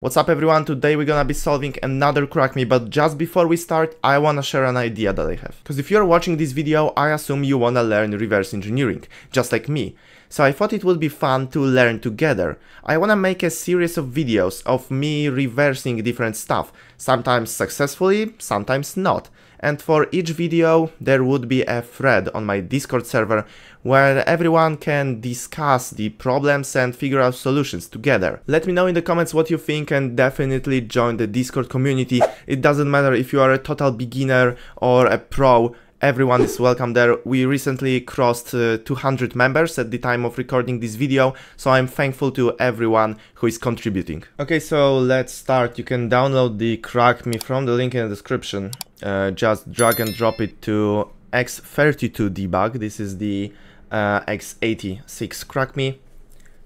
What's up everyone, today we're gonna be solving another crack me, but just before we start, I wanna share an idea that I have. Cause if you're watching this video, I assume you wanna learn reverse engineering, just like me. So I thought it would be fun to learn together. I wanna make a series of videos of me reversing different stuff, sometimes successfully, sometimes not and for each video there would be a thread on my Discord server where everyone can discuss the problems and figure out solutions together. Let me know in the comments what you think and definitely join the Discord community. It doesn't matter if you are a total beginner or a pro, everyone is welcome there. We recently crossed uh, 200 members at the time of recording this video, so I'm thankful to everyone who is contributing. Okay, so let's start. You can download the Crack Me from the link in the description. Uh, just drag and drop it to X32 debug. This is the uh, X86 Crack Me,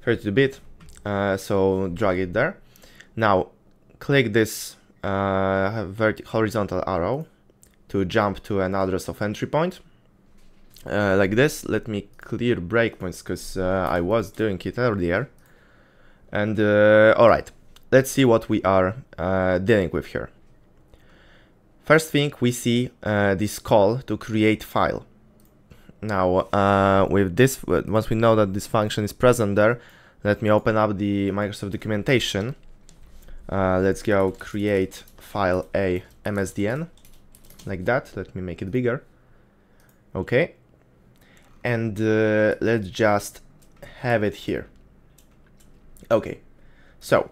32-bit. Uh, so drag it there. Now click this uh, horizontal arrow to jump to an address of entry point. Uh, like this, let me clear breakpoints because uh, I was doing it earlier. And uh, alright, let's see what we are uh, dealing with here. First thing we see uh, this call to create file. Now uh, with this, once we know that this function is present there, let me open up the Microsoft documentation. let's go create file a msdn like that. Let me make it bigger. Okay. And uh, let's just have it here. Okay. So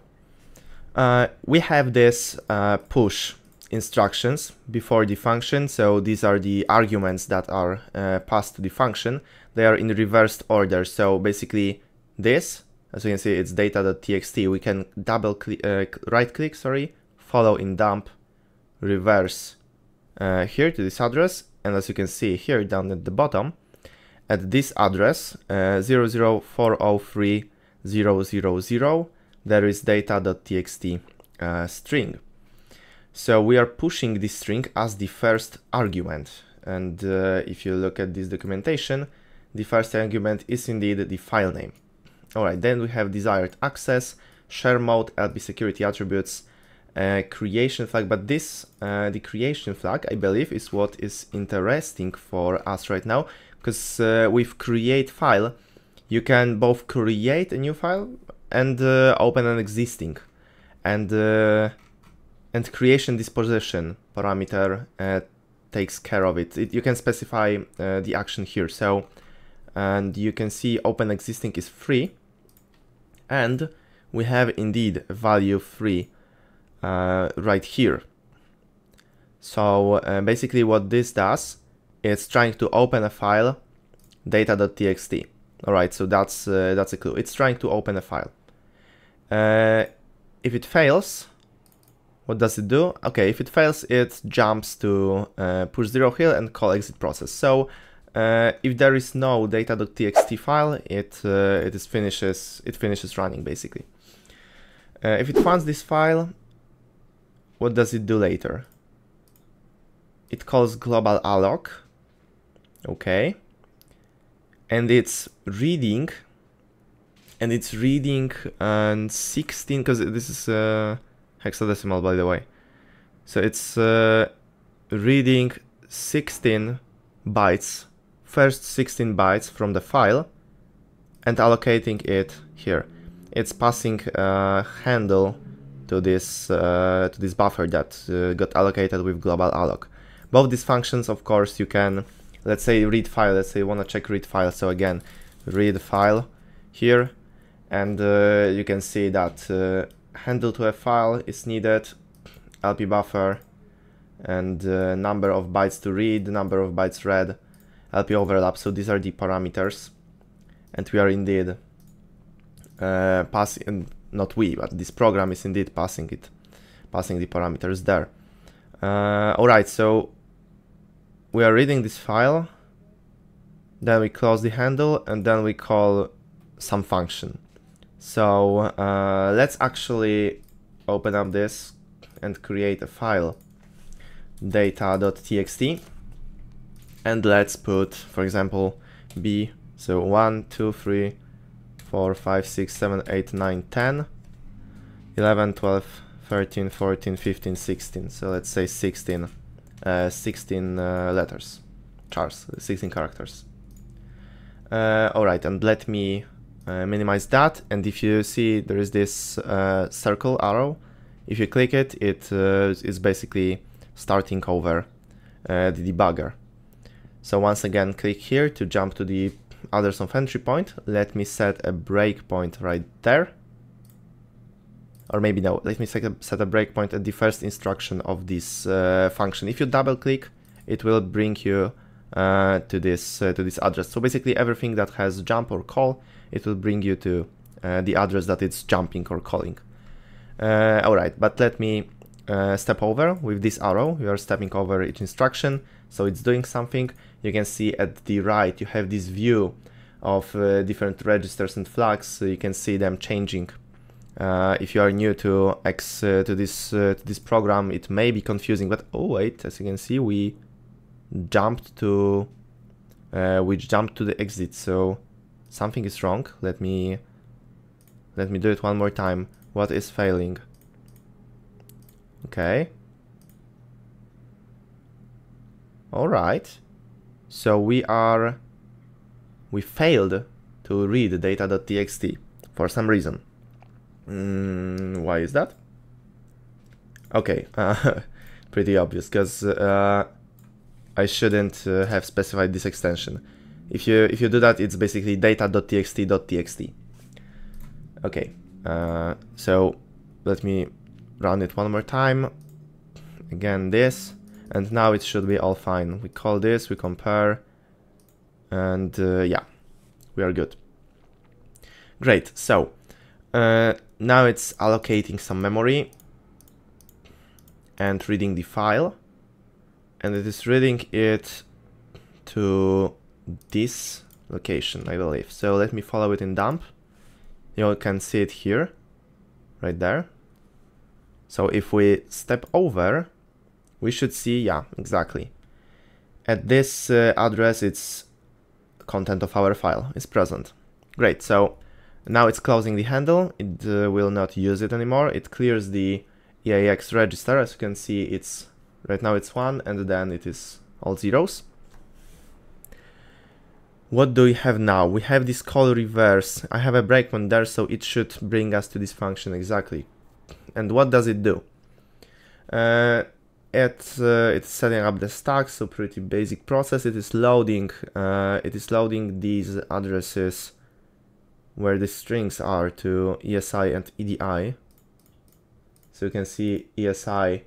uh, we have this uh, push instructions before the function. So these are the arguments that are uh, passed to the function. They are in reversed order. So basically this, as you can see, it's data.txt. We can double click, uh, right click, sorry, follow in dump, reverse uh, here to this address and as you can see here down at the bottom at this address uh, 00403.000 there is data.txt uh, string. So we are pushing this string as the first argument. And uh, if you look at this documentation the first argument is indeed the file name. Alright then we have desired access share mode lp security attributes uh, creation flag, but this, uh, the creation flag, I believe, is what is interesting for us right now, because uh, with create file, you can both create a new file and uh, open an existing, and uh, and creation disposition parameter takes care of it. it. You can specify the action here, so and you can see open existing is free, and we have indeed value free right here. So uh, basically what this does, it's trying to open a file data.txt. Alright, so that's, uh, that's a clue. It's trying to open a file. Uh, if it fails, what does it do? Okay, if it fails, it jumps to uh, push zero here and call exit process. So uh, if there is no data.txt file, it uh, it is finishes it finishes running basically. Uh, if it finds this file, what does it do later? It calls global alloc. Okay. And it's reading and it's reading and 16 because this is uh, hexadecimal by the way. So it's uh, reading 16 bytes, first 16 bytes from the file and allocating it here. It's passing a handle to this uh, to this buffer that uh, got allocated with global alloc. Both these functions, of course, you can, let's say read file, let's say you want to check read file, so again, read file here, and uh, you can see that handle to a file is needed, LP buffer, and uh, number of bytes to read, number of bytes read, LP overlap, so these are the parameters, and we are indeed uh, passing not we, but this program is indeed passing it, passing the parameters there. Uh, Alright, so we are reading this file, then we close the handle, and then we call some function. So uh, let's actually open up this and create a file data.txt and let's put for example b so one two three 4, 5, 6, 7, 8, 9, 10. 11, 12, 13, 14, 15, 16. So let's say 16, uh, 16 uh, letters, chars, 16 characters. Uh, all right, and let me uh, minimize that. And if you see there is this uh, circle arrow, if you click it, it uh, is basically starting over the debugger. So once again, click here to jump to the address of entry point. Let me set a breakpoint right there. Or maybe no, let me set a, set a breakpoint at the first instruction of this uh, function. If you double click, it will bring you uh, to this uh, to this address. So basically everything that has jump or call, it will bring you to uh, the address that it's jumping or calling. Uh, all right, but let me uh, step over with this arrow. You are stepping over each instruction, so it's doing something. You can see at the right, you have this view of uh, different registers and flags. So you can see them changing. Uh, if you are new to X uh, to this uh, to this program, it may be confusing. But oh wait, as you can see, we jumped to uh, we jumped to the exit. So something is wrong. Let me let me do it one more time. What is failing? Okay. All right. So we are, we failed to read data.txt for some reason. Mm, why is that? Okay, uh, pretty obvious, because uh, I shouldn't uh, have specified this extension. If you if you do that, it's basically data.txt.txt. Okay, uh, so let me run it one more time. Again, this, and now it should be all fine. We call this, we compare, and uh, yeah, we are good. Great, so uh, now it's allocating some memory and reading the file, and it is reading it to this location, I believe. So let me follow it in dump. You can see it here, right there. So if we step over, we should see, yeah, exactly. At this uh, address, it's content of our file is present. Great, so now it's closing the handle. It uh, will not use it anymore. It clears the EAX register. As you can see, it's right now it's one and then it is all zeros. What do we have now? We have this call reverse. I have a breakpoint there, so it should bring us to this function exactly. And what does it do? Uh, it, uh, it's setting up the stack, so pretty basic process. It is loading, uh, it is loading these addresses where the strings are to ESI and EDI. So you can see ESI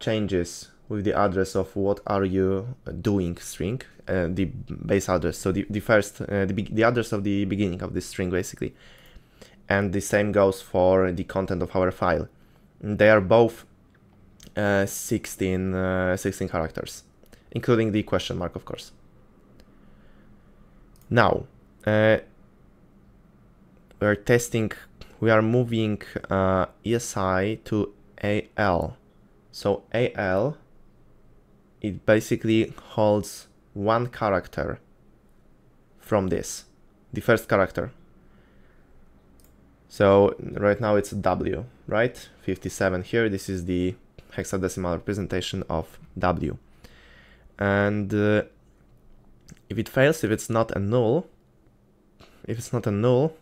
changes with the address of what are you doing string, uh, the base address. So the, the first, uh, the, the address of the beginning of the string basically. And the same goes for the content of our file. They are both uh, 16, uh, 16 characters, including the question mark, of course. Now, uh, we're testing, we are moving uh, ESI to AL. So AL, it basically holds one character from this, the first character. So right now it's W, right? 57 here. This is the hexadecimal representation of W. And uh, if it fails, if it's not a null, if it's not a null,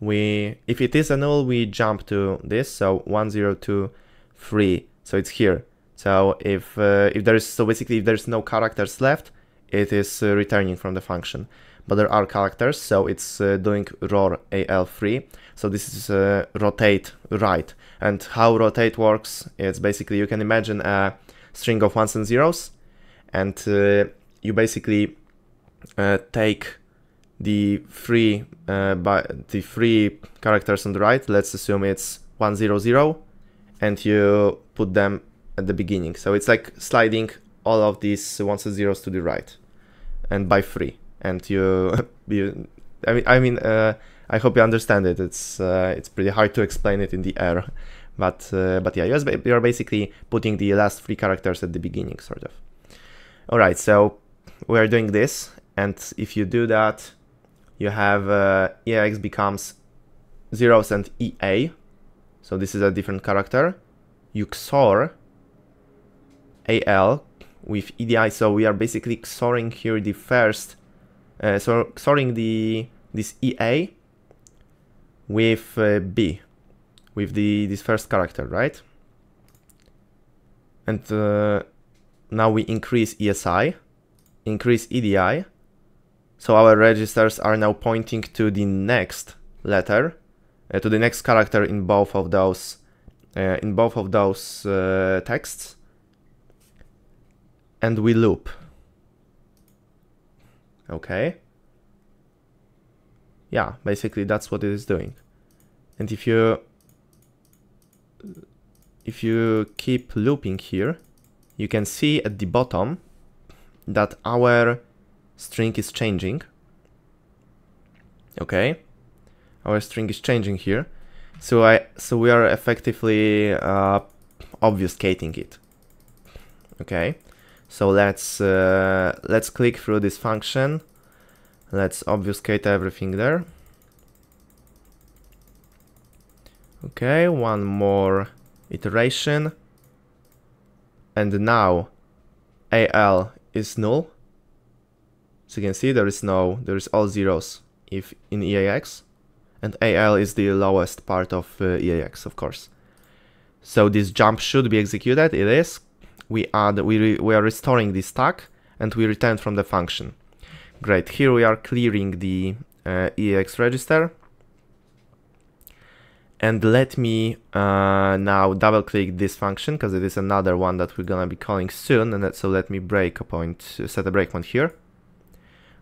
we if it is a null, we jump to this. So one zero two three. So it's here. So if uh, if there is so basically if there's no characters left, it is uh, returning from the function. But there are characters, so it's uh, doing ROR AL3. So this is uh, rotate right. And how rotate works, it's basically you can imagine a string of ones and zeros, and uh, you basically uh, take the three uh, by the three characters on the right. Let's assume it's one zero zero, and you put them at the beginning. So it's like sliding all of these ones and zeros to the right, and by three. And you, you I mean, I mean. Uh, I hope you understand it. It's uh, it's pretty hard to explain it in the air, but uh, but yeah, you're basically putting the last three characters at the beginning, sort of. All right, so we're doing this, and if you do that, you have uh, EAX becomes zeros and EA. So this is a different character. You XOR AL with EDI. So we are basically XORing here the first, uh, so XORing the this EA with uh, B, with the this first character, right? And uh, now we increase ESI, increase EDI. So our registers are now pointing to the next letter, uh, to the next character in both of those uh, in both of those uh, texts and we loop. Okay. Yeah, basically that's what it is doing. And if you if you keep looping here, you can see at the bottom that our string is changing. Okay, our string is changing here. So I so we are effectively uh, obfuscating it. Okay, so let's uh, let's click through this function. Let's obfuscate everything there. Okay, one more iteration. And now AL is null. So you can see there is no, there is all zeros if in EAX. And AL is the lowest part of uh, EAX, of course. So this jump should be executed, it is. We add, we, we are restoring the stack and we return from the function. Great, here we are clearing the uh, EAX register and let me uh, now double click this function because it is another one that we're gonna be calling soon. And that, so let me break a point, set a breakpoint here.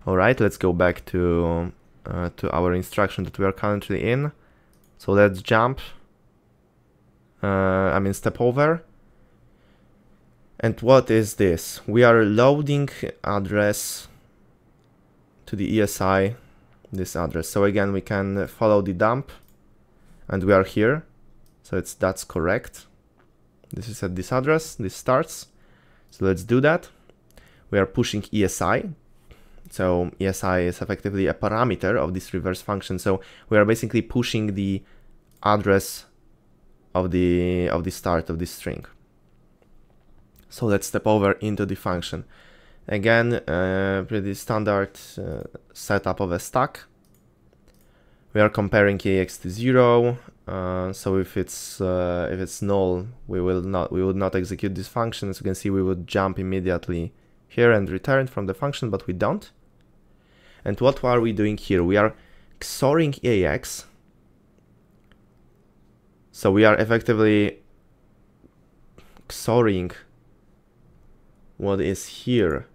All right, let's go back to uh, to our instruction that we are currently in. So let's jump. Uh, I mean step over. And what is this? We are loading address to the ESI, this address. So again, we can follow the dump and we are here. So it's that's correct. This is at this address, this starts. So let's do that. We are pushing ESI. So ESI is effectively a parameter of this reverse function. So we are basically pushing the address of the of the start of this string. So let's step over into the function. Again, uh, pretty standard uh, setup of a stack we are comparing ax to zero. Uh, so if it's uh, if it's null, we will not we would not execute this function. As you can see, we would jump immediately here and return from the function, but we don't. And what are we doing here? We are XORing ax. So we are effectively XORing what is here.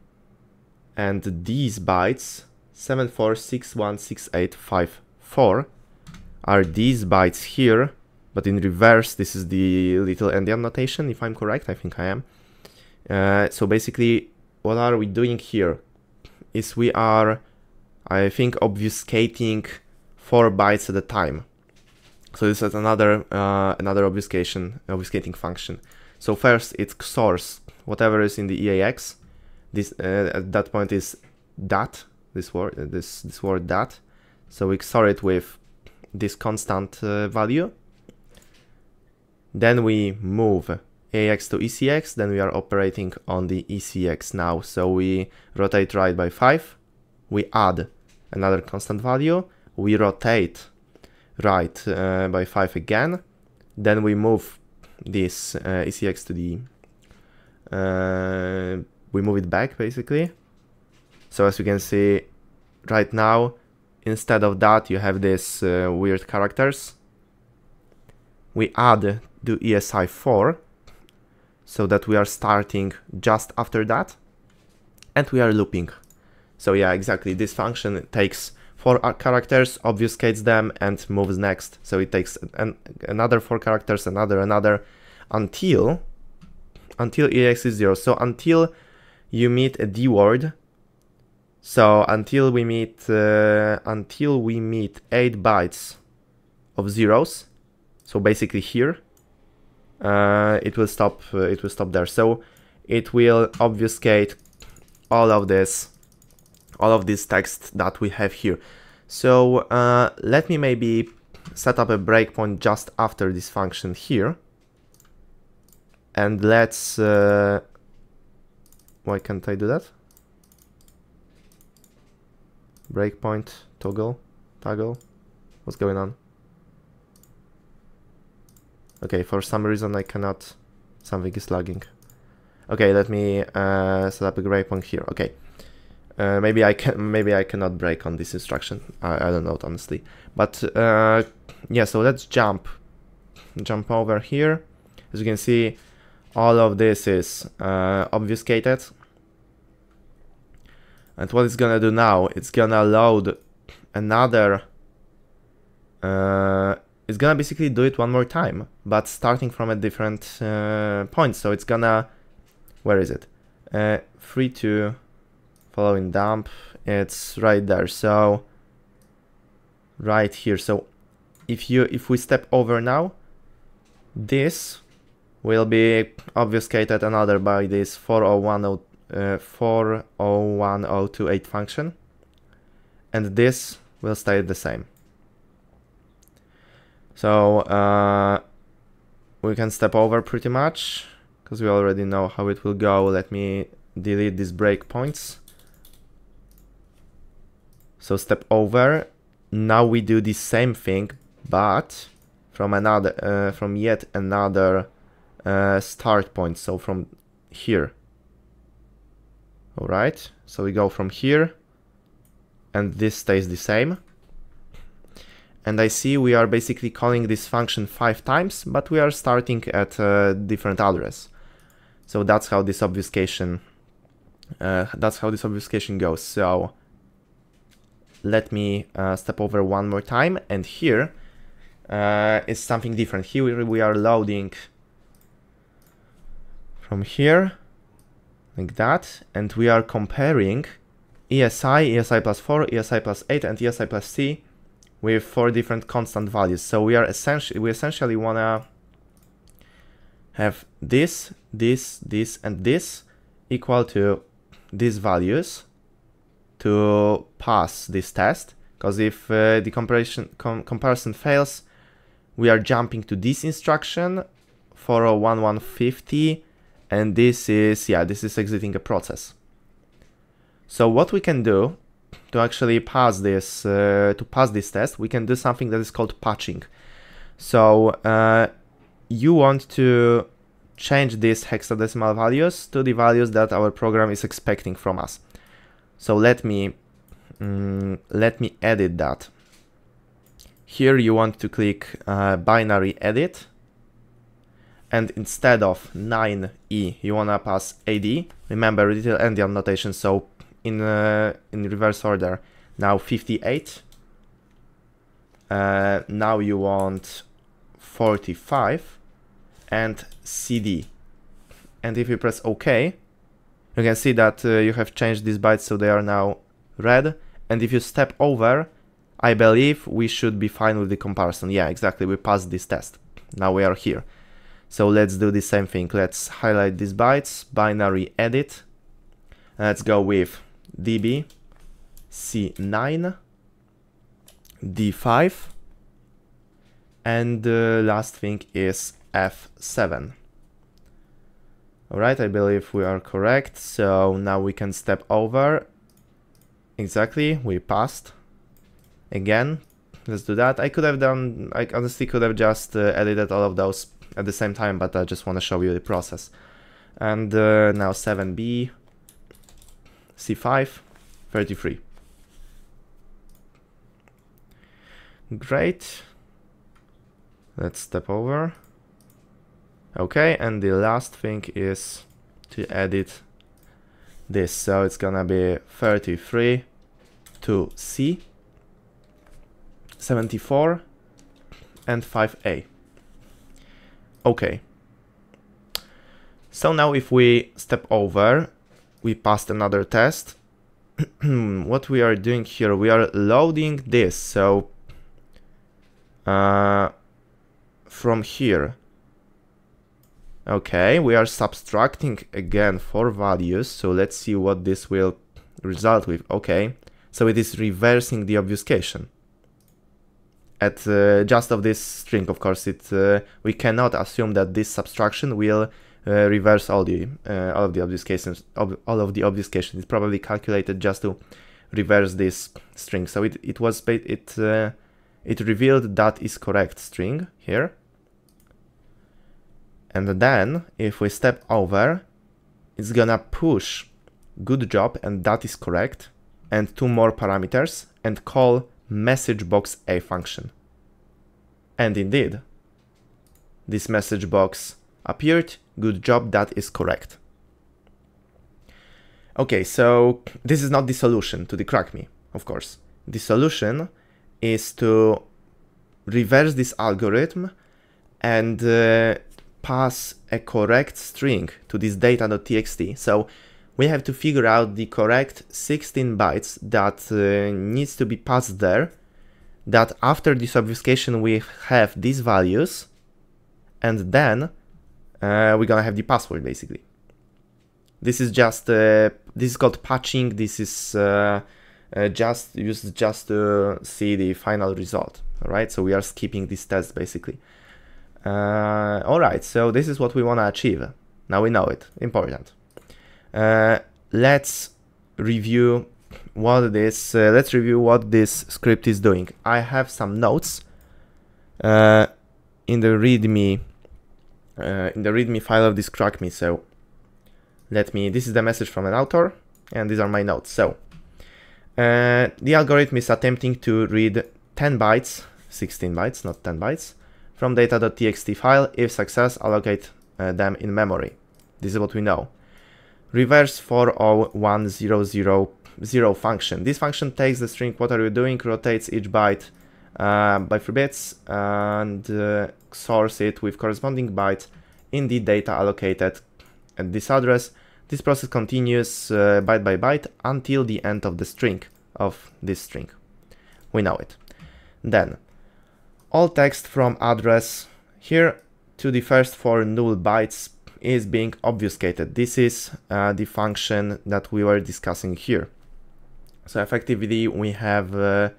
And these bytes, 74616855 4 are these bytes here, but in reverse, this is the little endian notation, if I'm correct, I think I am. Uh, so basically, what are we doing here? Is we are, I think, obfuscating 4 bytes at a time. So this is another uh, another obfuscation, obfuscating function. So first it XORs whatever is in the EAX. This uh, at that point is that this word this this word that. So we XOR it with this constant uh, value. Then we move AX to ECX, then we are operating on the ECX now. So we rotate right by 5, we add another constant value, we rotate right uh, by 5 again, then we move this uh, ECX to the, uh, we move it back basically. So as you can see right now, Instead of that, you have these uh, weird characters. We add the ESI 4 so that we are starting just after that and we are looping. So yeah, exactly. This function takes four characters, obfuscates them and moves next. So it takes an, another four characters, another, another until until EX is zero. So until you meet a D word so until we meet uh, until we meet eight bytes of zeros, so basically here, uh, it will stop. Uh, it will stop there. So it will obfuscate all of this, all of this text that we have here. So uh, let me maybe set up a breakpoint just after this function here. And let's... Uh, why can't I do that? Breakpoint, toggle, toggle. What's going on? Okay, for some reason I cannot... Something is lagging. Okay, let me uh, set up a breakpoint here. Okay. Uh, maybe I can maybe I cannot break on this instruction. I, I don't know honestly. But uh, yeah, so let's jump jump over here. As you can see, all of this is uh, obfuscated. And what it's gonna do now, it's gonna load another uh, it's gonna basically do it one more time, but starting from a different uh, point. So it's gonna, where is it? Uh, free to following dump. It's right there. So right here. So if you if we step over now, this will be obfuscated another by this 401 uh, 401028 function, and this will stay the same. So uh, we can step over pretty much because we already know how it will go. Let me delete these breakpoints. So step over. Now we do the same thing, but from another, uh, from yet another uh, start point. So from here. All right. So we go from here, and this stays the same and I see we are basically calling this function five times, but we are starting at a different address. So that's how this obfuscation uh, that's how this obfuscation goes. So let me uh, step over one more time, and here uh, is something different. Here we are loading from here, like that, and we are comparing ESI, ESI plus 4, ESI plus 8, and ESI plus C with four different constant values. So we are essentially we essentially wanna have this, this, this, and this equal to these values to pass this test. Because if uh, the comparison com comparison fails, we are jumping to this instruction for a 1150 and this is yeah this is exiting a process. So what we can do to actually pass this uh, to pass this test, we can do something that is called patching. So uh, you want to change these hexadecimal values to the values that our program is expecting from us. So let me um, let me edit that. Here you want to click uh, binary edit and instead of 9e you want to pass ad. Remember little endian notation so in uh, in reverse order. Now 58. Uh, now you want 45 and CD. And if you press OK, you can see that uh, you have changed these bytes so they are now red. And if you step over, I believe we should be fine with the comparison. Yeah, exactly. We passed this test. Now we are here. So let's do the same thing. Let's highlight these bytes, binary edit. Let's go with db c9 d5 and the last thing is f7 alright I believe we are correct. So now we can step over. Exactly we passed. Again let's do that. I could have done I honestly could have just uh, edited all of those at the same time but I just want to show you the process and uh, now 7b c5, 33. Great. Let's step over. Okay, and the last thing is to edit this. So it's gonna be 33 to C, 74 and 5A. Okay. So now if we step over we passed another test. what we are doing here, we are loading this, so uh, from here. Okay, we are subtracting again four values, so let's see what this will result with. Okay, so it is reversing the obfuscation. At uh, just of this string. Of course, it uh, we cannot assume that this subtraction will uh, reverse all the all of the obfuscations. Ob all of the obfuscation. It's probably calculated just to reverse this string. So it it was it it revealed that is correct string here. And then if we step over, it's gonna push good job and that is correct and two more parameters and call message box a function. And indeed, this message box appeared, good job, that is correct. Okay, so this is not the solution to the crack me, of course. The solution is to reverse this algorithm and uh, pass a correct string to this data.txt. So we have to figure out the correct 16 bytes that uh, needs to be passed there that after this obfuscation we have these values and then uh, we're gonna have the password basically. This is just uh, this is called patching. This is uh, uh, just used just to see the final result. All right so we are skipping this test basically. Uh, all right so this is what we want to achieve. Now we know it. Important uh, let's review what this uh, let's review what this script is doing. I have some notes uh, in the readme uh, in the readme file of this crack me so let me this is the message from an author and these are my notes. So uh, the algorithm is attempting to read 10 bytes 16 bytes not 10 bytes from data.txt file. If success allocate them in memory. This is what we know reverse 40100 function. This function takes the string what are you doing, rotates each byte uh, by 3 bits and uh, XORs it with corresponding bytes in the data allocated at this address. This process continues uh, byte by byte until the end of the string of this string. We know it. Then all text from address here to the first four null bytes is being obfuscated. This is uh, the function that we were discussing here. So effectively we have uh,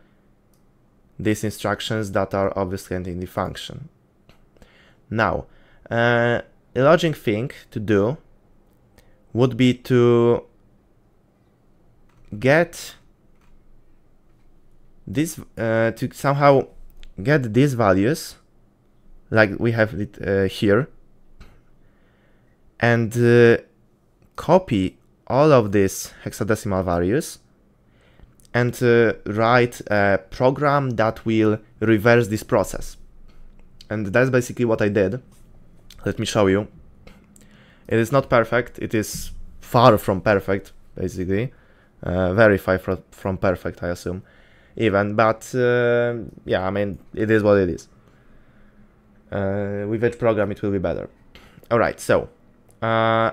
these instructions that are obfuscating the function. Now, uh, a logic thing to do would be to get this, uh, to somehow get these values, like we have it uh, here, and uh, copy all of these hexadecimal values and uh, write a program that will reverse this process. And that's basically what I did. Let me show you. It is not perfect, it is far from perfect, basically. Uh, very far from perfect, I assume, even. But uh, yeah, I mean, it is what it is. Uh, with each program, it will be better. Alright, so uh,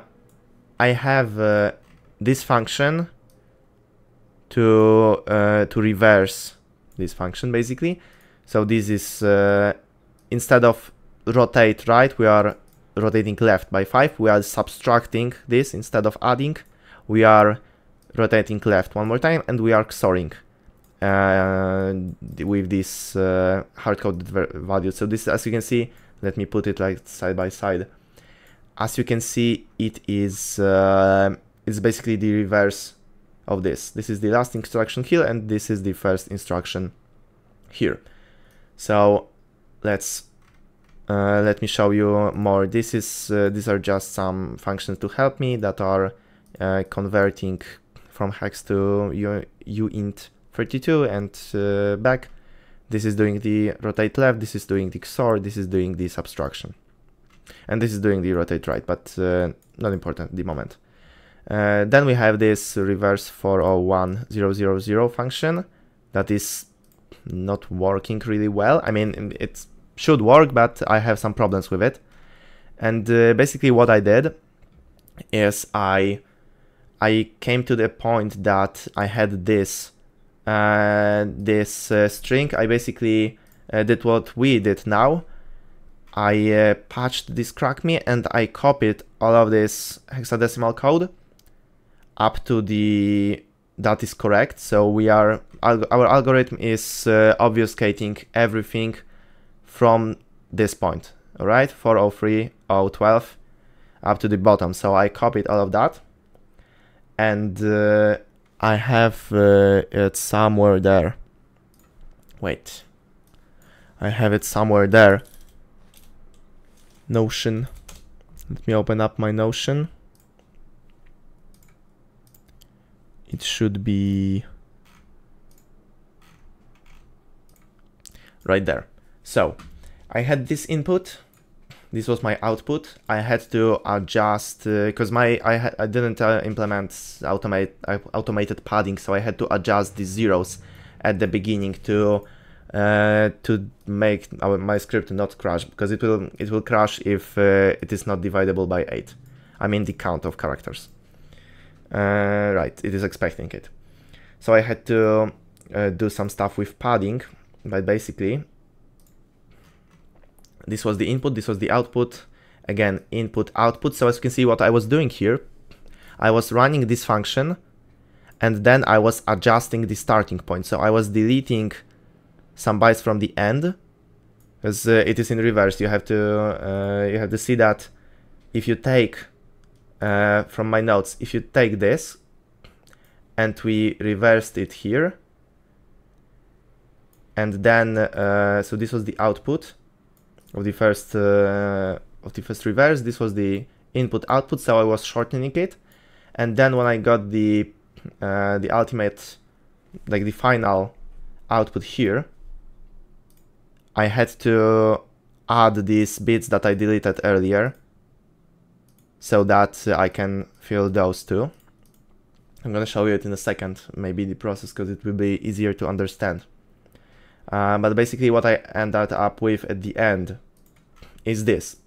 I have uh, this function to uh, to reverse this function basically. So this is uh, instead of rotate right, we are rotating left by 5. We are subtracting this instead of adding. We are rotating left one more time and we are XORing uh, with this uh, hard-coded value. So this, as you can see, let me put it like side by side as you can see, it is uh, it's basically the reverse of this. This is the last instruction here, and this is the first instruction here. So let's uh, let me show you more. This is uh, these are just some functions to help me that are uh, converting from hex to uint 32 and uh, back. This is doing the rotate left. This is doing the XOR. This is doing the subtraction and this is doing the rotate right, but uh, not important at the moment. Uh, then we have this reverse 401000 function that is not working really well. I mean, it should work, but I have some problems with it. And uh, basically what I did is I I came to the point that I had this uh, this uh, string. I basically uh, did what we did now. I uh, patched this crack me and I copied all of this hexadecimal code up to the that is correct. So we are our algorithm is uh, obfuscating everything from this point, all right, 403, 012, up to the bottom. So I copied all of that, and uh, I have uh, it somewhere there. Wait, I have it somewhere there. Notion. Let me open up my Notion. It should be right there. So I had this input. This was my output. I had to adjust because uh, my I, I didn't uh, implement automate uh, automated padding, so I had to adjust the zeros at the beginning to uh, to make our, my script not crash because it will it will crash if uh, it is not dividable by eight. I mean the count of characters. Uh, right, it is expecting it. So I had to do some stuff with padding, but basically this was the input, this was the output. Again, input, output. So as you can see what I was doing here, I was running this function and then I was adjusting the starting point. So I was deleting some bytes from the end because uh, it is in reverse. You have to uh, you have to see that if you take uh, from my notes, if you take this and we reversed it here, and then uh, so this was the output of the first uh, of the first reverse. This was the input output, so I was shortening it, and then when I got the uh, the ultimate, like the final output here, I had to add these bits that I deleted earlier, so that I can fill those two. I'm gonna show you it in a second, maybe the process, because it will be easier to understand. Uh, but basically what I ended up with at the end is this.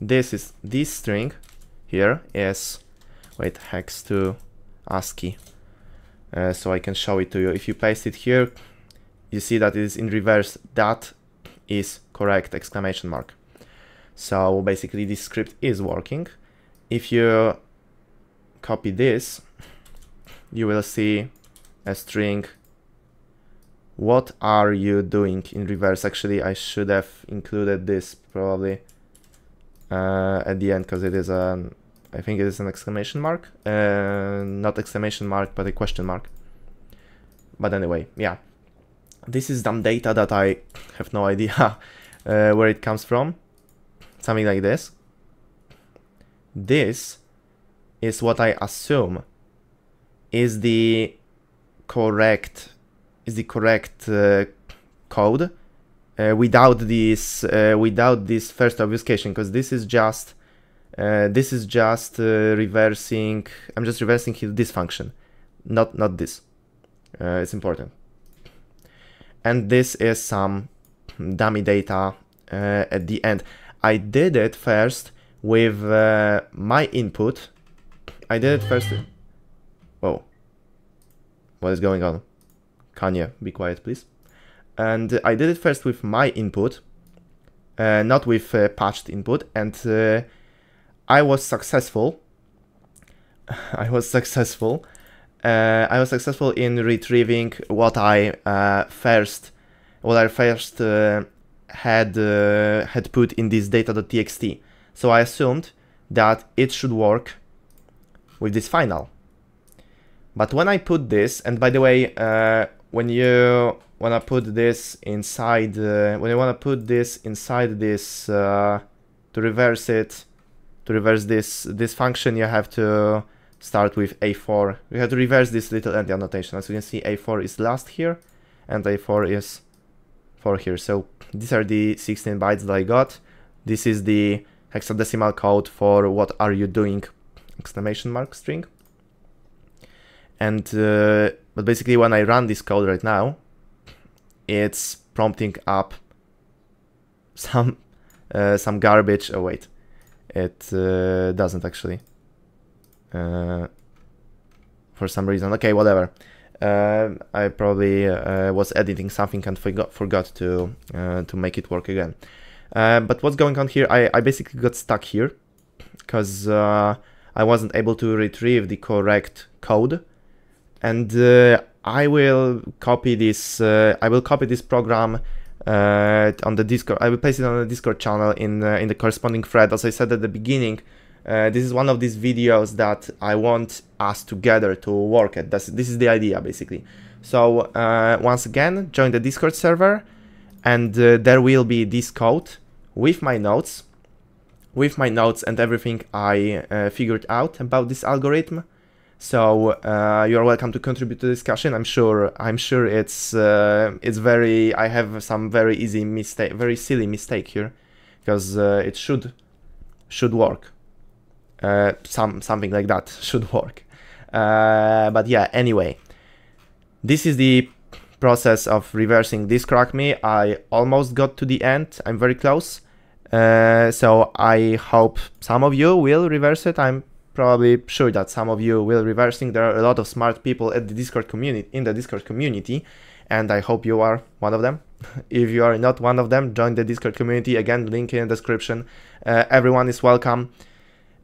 This is this string here is wait hex to ASCII. Uh, so I can show it to you. If you paste it here, you see that it is in reverse. That is correct exclamation mark. So basically this script is working. If you copy this, you will see a string what are you doing in reverse? Actually, I should have included this probably uh, at the end because it is an, I think it is an exclamation mark. Uh, not exclamation mark, but a question mark. But anyway, yeah. This is some data that I have no idea uh, where it comes from. Something like this. This is what I assume is the correct is the correct uh, code uh, without this uh, without this first obfuscation because this is just this is just reversing I'm just reversing this function not not this it's important and this is some dummy data uh, at the end. I did it first with uh, my input. I did it first. Whoa. What is going on? Kanye, be quiet, please. And I did it first with my input, uh, not with uh, patched input, and uh, I was successful. I was successful. Uh, I was successful in retrieving what I uh, first, what I first uh, had had put in this data.txt. So I assumed that it should work with this final. But when I put this, and by the way, uh, when you want to put this inside, uh, when you want to put this inside this, uh, to reverse it, to reverse this this function, you have to start with A4. We have to reverse this little endian notation. As you can see, A4 is last here, and A4 is 4 here. So these are the 16 bytes that I got. This is the hexadecimal code for what are you doing exclamation mark string. And uh, but basically when I run this code right now, it's prompting up some uh, some garbage. Oh wait, it uh, doesn't actually. Uh, for some reason. Okay, whatever. Uh, I probably uh, was editing something and forgot forgot to to make it work again. but what's going on here? I, I basically got stuck here because I wasn't able to retrieve the correct code and uh, I will copy this. Uh, I will copy this program uh, on the Discord. I will paste it on the Discord channel in uh, in the corresponding thread. As I said at the beginning, uh, this is one of these videos that I want us together to work at. That's, this is the idea basically. So uh, once again, join the Discord server, and uh, there will be this code with my notes, with my notes and everything I uh, figured out about this algorithm. So uh, you're welcome to contribute to the discussion. I'm sure. I'm sure it's uh, it's very. I have some very easy mistake, very silly mistake here, because it should should work. Uh, some something like that should work. Uh, but yeah. Anyway, this is the process of reversing this crackme. I almost got to the end. I'm very close. Uh, so I hope some of you will reverse it. I'm probably sure that some of you will reversing. There are a lot of smart people at the Discord community in the Discord community, and I hope you are one of them. if you are not one of them, join the Discord community. Again, link in the description. Uh, everyone is welcome.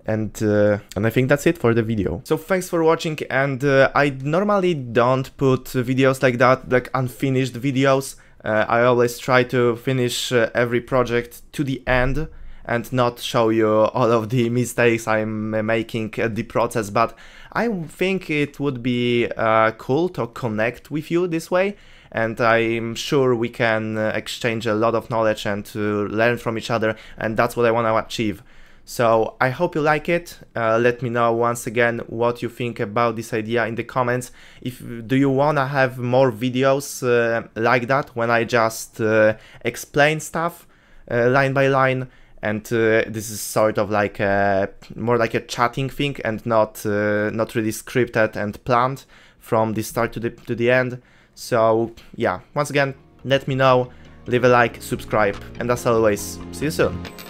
And, uh, and I think that's it for the video. So thanks for watching and uh, I normally don't put videos like that, like unfinished videos. Uh, I always try to finish uh, every project to the end and not show you all of the mistakes I'm making at the process, but I think it would be uh, cool to connect with you this way and I'm sure we can uh, exchange a lot of knowledge and to learn from each other and that's what I want to achieve. So I hope you like it. Uh, let me know once again what you think about this idea in the comments. If do you wanna have more videos uh, like that when I just uh, explain stuff uh, line by line? and uh, this is sort of like a, more like a chatting thing and not uh, not really scripted and planned from the start to the to the end. So yeah, once again, let me know, leave a like, subscribe, and as always, see you soon.